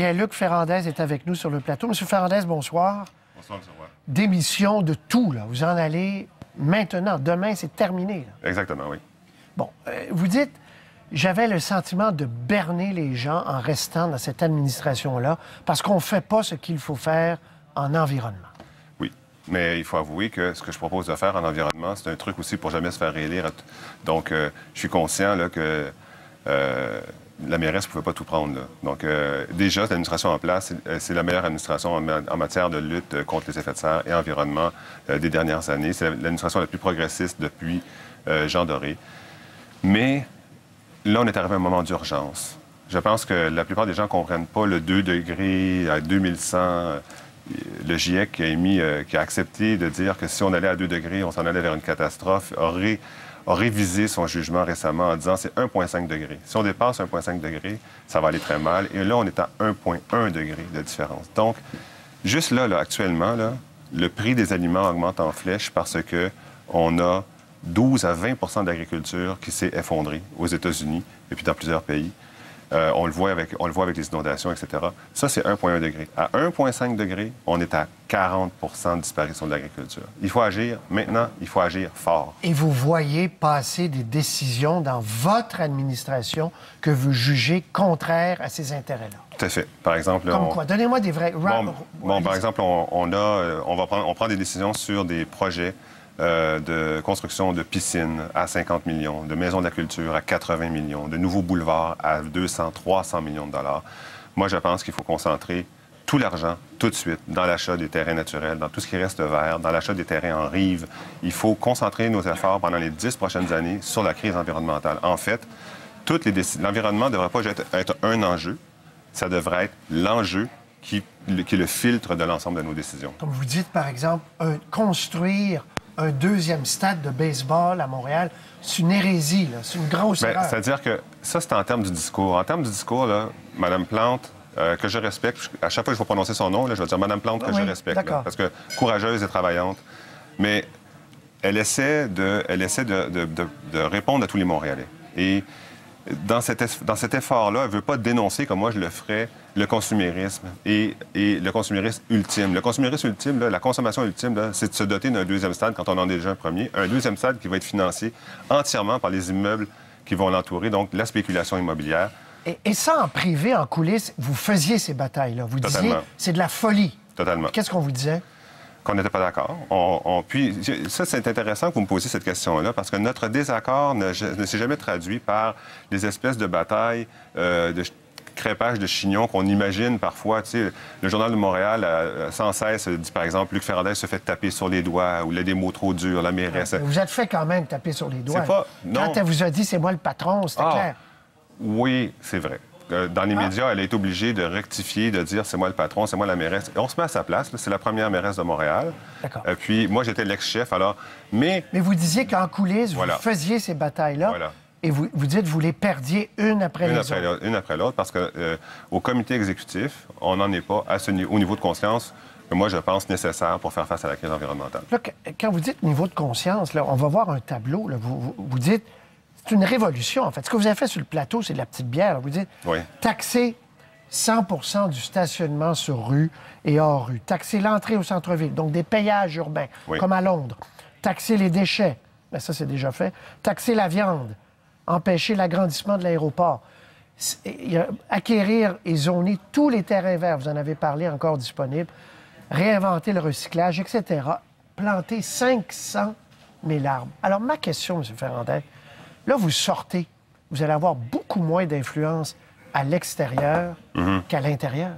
Et Luc Ferrandez est avec nous sur le plateau. Monsieur Ferrandez, bonsoir. Bonsoir, M. Roy. Démission de tout, là. Vous en allez maintenant. Demain, c'est terminé. là. Exactement, oui. Bon, euh, vous dites, j'avais le sentiment de berner les gens en restant dans cette administration-là parce qu'on ne fait pas ce qu'il faut faire en environnement. Oui. Mais il faut avouer que ce que je propose de faire en environnement, c'est un truc aussi pour jamais se faire réélire. Donc, euh, je suis conscient là, que euh, la mairesse ne pouvait pas tout prendre. là. Donc, euh, déjà, l'administration en place, c'est- euh, c'est la meilleure administration en, ma- en matière de lutte euh, contre les effets de serre et environnement euh, des dernières années. C'est l'administration la plus progressiste depuis Jean Doré. Mais là, on est arrivé à un moment d'urgence. Je pense que la plupart des gens ne comprennent pas le 2 degrés à 2100. euh, Le GIEC qui a, émis, qui a accepté de dire que si on allait à 2 degrés, on s'en allait vers une catastrophe, a, ré- a révisé son jugement récemment en disant c'est 1,5 degré. Si on dépasse 1,5 degré, ça va aller très mal. Et là, on est à 1,1 degré de différence. Donc, juste là, actuellement, le prix des aliments augmente en flèche parce que on a 12 à 20% d'agriculture qui s'est effondrée aux États-Unis et puis dans plusieurs pays. Euh, on, le voit avec, on le voit avec les inondations, etc. Ça, c'est 1,1 degré. À 1,5 degré, on est à 40% de disparition de l'agriculture. Il faut agir maintenant, il faut agir fort. Et vous voyez passer des décisions dans votre administration que vous jugez contraires à ces intérêts-là. Tout à fait. Par exemple, Comme on- quoi? Donnez-moi des vrais... Bon, bon, par exemple, on, on a, euh, on, va prendre, on prend des décisions sur des projets euh, de construction de piscines à 50 millions, de maisons de la culture à 80 millions, de nouveaux boulevards à 200, 300 millions de dollars. Moi, je pense qu'il faut concentrer tout l'argent tout de suite dans l'achat des terrains naturels, dans tout ce qui reste vert, dans l'achat des terrains en rive. Il faut concentrer nos efforts pendant les dix prochaines années sur la crise environnementale. En fait, l'environnement ne devrait pas être, un enjeu, ça devrait être l'enjeu qui, est le filtre de l'ensemble de nos décisions. Comme vous dites, par exemple, construire un deuxième stade de baseball à Montréal, c'est une hérésie, c'est une grosse Ben, erreur. C'est-à-dire que ça, c'est en termes du discours. En termes du discours, là, Mme Plante, euh, que je respecte, à chaque fois que je vais prononcer son nom, là, je vais dire Mme Plante que Oui, je respecte. là, parce que courageuse et travaillante. Mais elle essaie de, elle essaie de, de- de- de répondre à tous les Montréalais. Et dans cet, dans cet effort-là, elle ne veut pas dénoncer, comme moi je le ferais, le consumérisme et, et le consumérisme ultime. Le consumérisme ultime, là, la consommation ultime, c'est de se doter d'un deuxième stade quand on en a déjà un premier. Un deuxième stade qui va être financé entièrement par les immeubles qui vont l'entourer, donc la spéculation immobilière. Et, et ça, en privé, en coulisses, vous faisiez ces batailles-là. Vous disiez, c'est de la folie. Totalement. Qu'est-ce qu'on vous disait? Qu'on n'était pas d'accord. On, on- puis, ça, c'est intéressant que vous me posiez cette question-là, parce que notre désaccord ne, ne s'est jamais traduit par des espèces de batailles euh, de crépage de chignons qu'on imagine parfois. Tu sais, le Journal de Montréal, euh, sans cesse, dit, par exemple, Luc Ferrandez se fait taper sur les doigts ou il a des mots trop durs, la mairesse. Vous êtes fait quand même taper sur les doigts. C'est pas- Quand non. elle vous a dit, c'est moi le patron, c'était Ah. clair. Oui, c'est vrai. Euh, Dans Ah. les médias, elle a été obligée de rectifier, de dire c'est moi le patron, c'est moi la mairesse. Et on se met à sa place. C'est la première mairesse de Montréal. D'accord. Euh, puis moi, j'étais l'ex-chef. Alors, mais Mais vous disiez qu'en coulisses, Voilà. vous faisiez ces batailles-là. Voilà. Et vous, vous dites, vous les perdiez une après Une l'autre, une après l'autre, parce que euh, au comité exécutif, on n'en est pas à ce au niveau de conscience que moi je pense nécessaire pour faire face à la crise environnementale. Là, quand vous dites niveau de conscience, là, on va voir un tableau. là, vous, vous- vous dites, c'est une révolution, en fait. Ce que vous avez fait sur le plateau, c'est de la petite bière. Vous dites, Oui. taxer 100% du stationnement sur rue et hors rue. Taxer l'entrée au centre-ville, donc des payages urbains, Oui. comme à Londres. Taxer les déchets, ben, ça c'est déjà fait. Taxer la viande, empêcher l'agrandissement de l'aéroport. Acquérir et zoner tous les terrains verts, vous en avez parlé, encore disponibles. Réinventer le recyclage, etc. Planter 500 000 arbres. Alors, ma question, M. Ferrandez, là, vous sortez, vous allez avoir beaucoup moins d'influence à l'extérieur qu'à l'intérieur.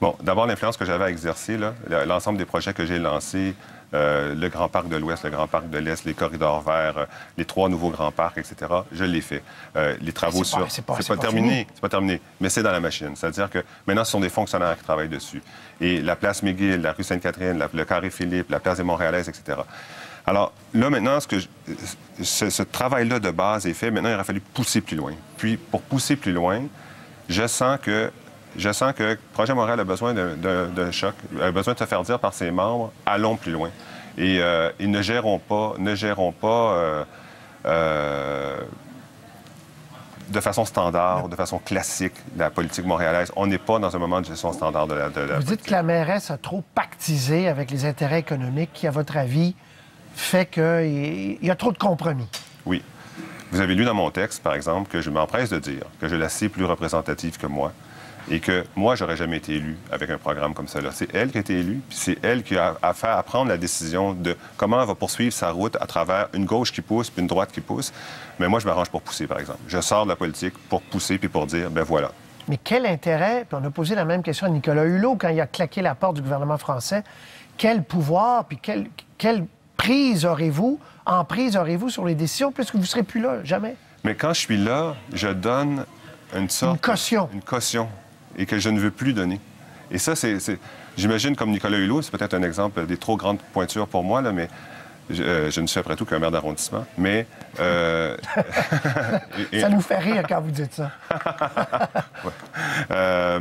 Bon, d'abord, l'influence que j'avais à exercer, l'ensemble des projets que j'ai lancés, euh, le Grand Parc de l'Ouest, le Grand Parc de l'Est, les corridors verts, euh, les trois nouveaux grands parcs, etc., je l'ai fait. Euh, les travaux pas- sur... c'est pas- c'est pas terminé, c'est pas terminé, mais c'est dans la machine. C'est-à-dire que maintenant, ce sont des fonctionnaires qui travaillent dessus. Et la place McGill, la rue Sainte-Catherine, le Carré Philippe, la place des Montréalaises, etc. Alors, là, maintenant, ce, que je- ce, ce travail-là de base est fait. Maintenant, il aurait fallu pousser plus loin. Puis, pour pousser plus loin, je sens que je sens que Projet Montréal a besoin d'un- choc, a besoin de se faire dire par ses membres allons plus loin. Et euh, ils ne géreront pas, ne géreront pas euh, euh, de façon standard, de façon classique, la politique montréalaise. On n'est pas dans un moment de gestion standard de la, de la Vous dites que la mairesse a trop pactisé avec les intérêts économiques qui, à votre avis, fait qu'il y a trop de compromis. Oui. Vous avez lu dans mon texte, par exemple, que je m'empresse de dire que je la sais plus représentative que moi et que moi, j'aurais jamais été élu avec un programme comme ça. C'est elle qui a été élue, puis c'est elle qui a à faire à prendre la décision de comment elle va poursuivre sa route à travers une gauche qui pousse puis une droite qui pousse. Mais moi, je m'arrange pour pousser, par exemple. Je sors de la politique pour pousser puis pour dire, ben voilà. Mais quel intérêt, puis on a posé la même question à Nicolas Hulot quand il a claqué la porte du gouvernement français, quel pouvoir puis quelle, quelle prise aurez-vous, en prise aurez-vous sur les décisions puisque vous ne serez plus là, jamais? Mais quand je suis là, je donne une sorte... Une caution. Une caution et que je ne veux plus donner. Et ça, c'est, j'imagine, comme Nicolas Hulot, c'est peut-être un exemple des trop grandes pointures pour moi, là, mais je, euh, je ne suis après tout qu'un maire d'arrondissement. Mais. Euh... et, ça nous fait rire quand vous dites ça. ouais. euh,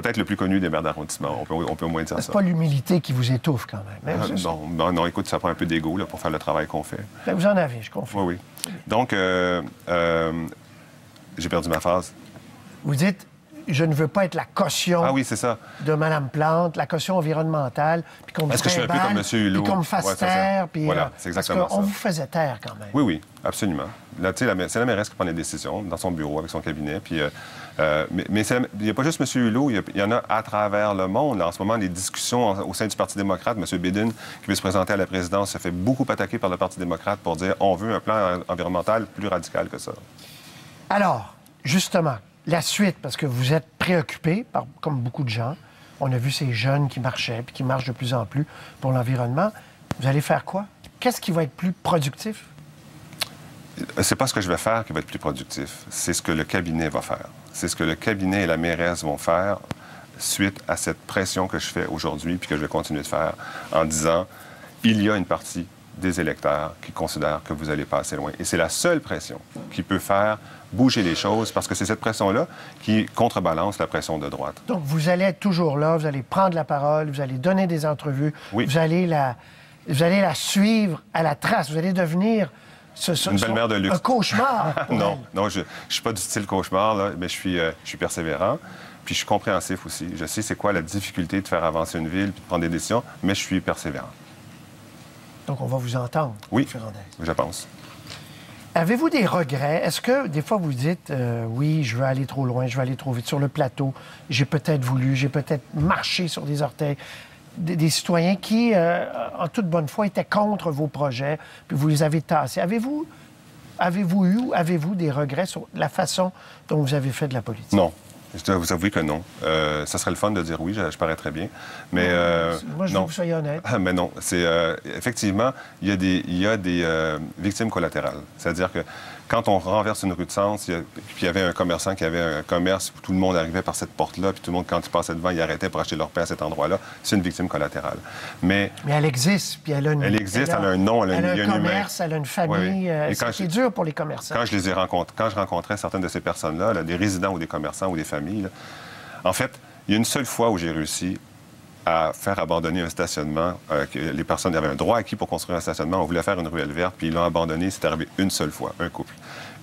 peut-être le plus connu des maires d'arrondissement. On peut, on peut au moins dire ça. C'est pas l'humilité qui vous étouffe quand même. Hein, non, non, non, écoute, ça prend un peu d'ego pour faire le travail qu'on fait. Bien, vous en avez, je confie. Oui, oui. Donc, euh, j'ai perdu ma phrase. Vous dites, je ne veux pas être la caution ah oui, ça. de Mme Plante, la caution environnementale, puis qu'on me Est-ce que je suis un peu comme M. Hulot? Puis qu'on me fasse taire. Puis, voilà, c'est exactement parce qu'on vous faisait taire quand même. Oui, oui, absolument. Là, c'est la mairesse qui prend les décisions dans son bureau avec son cabinet. Puis, euh, euh, mais, mais il n'y a pas juste M. Hulot, il y, en a à travers le monde. En ce moment, les discussions au sein du Parti démocrate, M. Biden, qui veut se présenter à la présidence, se fait beaucoup attaquer par le Parti démocrate pour dire on veut un plan environnemental plus radical que ça. Alors, justement, la suite, parce que vous êtes préoccupé, comme beaucoup de gens. On a vu ces jeunes qui marchaient, puis qui marchent de plus en plus pour l'environnement. Vous allez faire quoi? Qu'est-ce qui va être plus productif? C'est pas ce que je vais faire qui va être plus productif. C'est ce que le cabinet va faire. C'est ce que le cabinet et la mairesse vont faire suite à cette pression que je fais aujourd'hui, puis que je vais continuer de faire en disant il y a une partie des électeurs qui considèrent que vous allez pas assez loin. Et c'est la seule pression qui peut faire bouger les choses, parce que c'est cette pression-là qui contrebalance la pression de droite. Donc, vous allez être toujours là, vous allez prendre la parole, vous allez donner des entrevues, oui. vous, allez la, vous allez la suivre à la trace, vous allez devenir... Ce, ce, Une belle-mère de luxe. Un cauchemar. non, non, je ne suis pas du style cauchemar, là, mais je suis, euh, je suis persévérant. Puis je suis compréhensif aussi. Je sais c'est quoi la difficulté de faire avancer une ville puis de prendre des décisions, mais je suis persévérant. Donc, on va vous entendre, Oui, je pense. Avez-vous des regrets? Est-ce que des fois vous dites euh, oui, je veux aller trop loin, je veux aller trop vite sur le plateau, j'ai peut-être voulu, j'ai peut-être marché sur des orteils? Des, des citoyens qui, euh, en toute bonne foi, étaient contre vos projets, puis vous les avez tassés. Avez-vous avez-vous eu ou avez-vous des regrets sur la façon dont vous avez fait de la politique? Non. Je dois vous avouer que non. Euh, ça serait le fun de dire oui, je, je parais très bien. Mais euh, Moi, je non. veux que vous soyez honnête. Ah, mais non, c'est euh, effectivement, il y a des, il y a des euh, victimes collatérales. C'est-à-dire que quand on renverse une rue de sens, il y a, puis il y avait un commerçant qui avait un commerce où tout le monde arrivait par cette porte-là, puis tout le monde, quand il passait devant, il arrêtait pour acheter leur pain à cet endroit-là. C'est une victime collatérale. Mais Mais elle existe, puis elle a une... Elle existe, elle a un nom, elle a elle a a un humain. commerce, elle a une famille. Oui, euh, c'est quand c'est je- dur pour les commerçants. quand je les ai rencontrés, quand je rencontrais certaines de ces personnes-là, là, des résidents ou des commerçants ou des familles, là, en fait, il y a une seule fois où j'ai réussi à faire abandonner un stationnement, euh, que les personnes avaient un droit acquis pour construire un stationnement, on voulait faire une ruelle verte, puis ils l'ont abandonné, c'est arrivé une seule fois, un couple,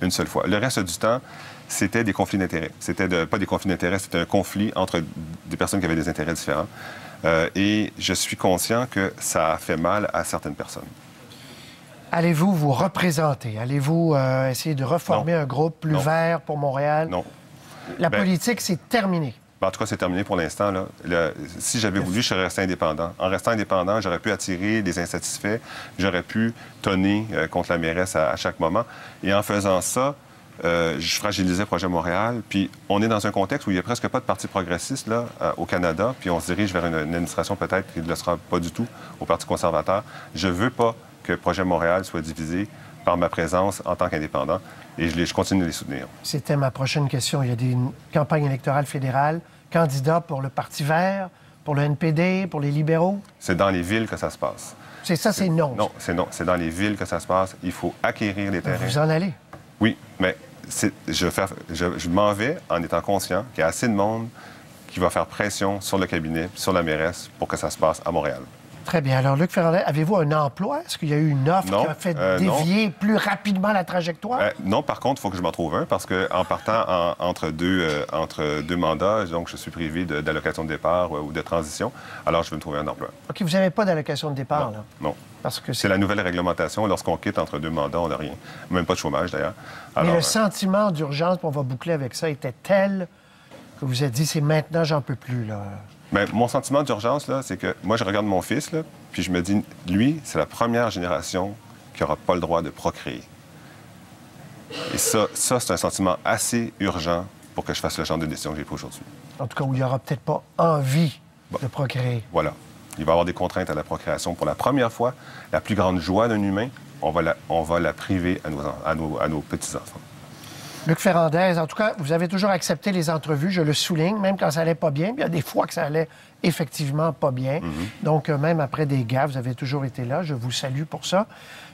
une seule fois. Le reste du temps, c'était des conflits d'intérêts. C'était de- pas des conflits d'intérêts, c'était un conflit entre des personnes qui avaient des intérêts différents. Euh, et je suis conscient que ça a fait mal à certaines personnes. Allez-vous vous représenter? Allez-vous euh, essayer de reformer Non. un groupe plus Non. vert pour Montréal? Non. La Ben- politique, c'est terminé. En tout cas, c'est terminé pour l'instant. si j'avais voulu, je serais resté indépendant. En restant indépendant, j'aurais pu attirer des insatisfaits, j'aurais pu tonner euh, contre la mairesse à, chaque moment. Et en faisant ça, euh, je fragilisais Projet Montréal. Puis on est dans un contexte où il n'y a presque pas de parti progressiste au Canada. Puis on se dirige vers une, une administration peut-être qui ne le sera pas du tout au Parti conservateur. Je veux pas que Projet Montréal soit divisé par ma présence en tant qu'indépendant. Et je, les- je continue de les soutenir. C'était ma prochaine question. Il y a des campagnes électorales fédérales, candidats pour le Parti vert, pour le NPD, pour les libéraux? C'est dans les villes que ça se passe. C'est ça, c'est non. Non, c'est non. C'est dans les villes que ça se passe. Il faut acquérir les terrains. Vous en allez. Oui, mais je, je m'en vais en étant conscient qu'il y a assez de monde qui va faire pression sur le cabinet, sur la mairesse, pour que ça se passe à Montréal. Très bien. Alors, Luc Ferrandez, avez-vous un emploi? Est-ce qu'il y a eu une offre Non, qui a fait euh, non. dévier plus rapidement la trajectoire? Euh, non, par contre, il faut que je m'en trouve un parce qu'en partant en- entre, deux, euh, entre deux mandats, donc je suis privé d'allocation de, départ ou de transition, alors je vais me trouver un emploi. OK, vous n'avez pas d'allocation de départ, là? Non. Parce que C'est la nouvelle réglementation. Lorsqu'on quitte entre deux mandats, on n'a rien. Même pas de chômage, d'ailleurs. Mais le sentiment d'urgence, on va boucler avec ça, était tel que vous vous êtes dit, c'est maintenant, j'en peux plus, là. Mais mon sentiment d'urgence, là, c'est que moi, je regarde mon fils, là, puis je me dis, lui, c'est la première génération qui n'aura pas le droit de procréer. Et ça, ça c'est un sentiment assez urgent pour que je fasse le genre de décision que j'ai pris aujourd'hui. En tout cas, où il n'y aura peut-être pas envie de procréer. Voilà. Il va y avoir des contraintes à la procréation. Pour la première fois, la plus grande joie d'un humain, on va la, on va la priver à nos, en- à nos, à nos petits-enfants. Luc Ferrandez, en tout cas, vous avez toujours accepté les entrevues, je le souligne, même quand ça allait pas bien. puis Il y a des fois que ça allait effectivement pas bien. Donc, euh, même après des gaffes, vous avez toujours été là. Je vous salue pour ça.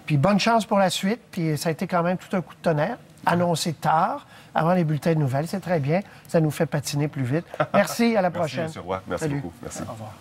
Puis bonne chance pour la suite. Puis ça a été quand même tout un coup de tonnerre, annoncé tard, avant les bulletins de nouvelles. C'est très bien. Ça nous fait patiner plus vite. Merci, à la Merci, prochaine. M. Roy. Merci Salut. beaucoup. Merci. Au revoir.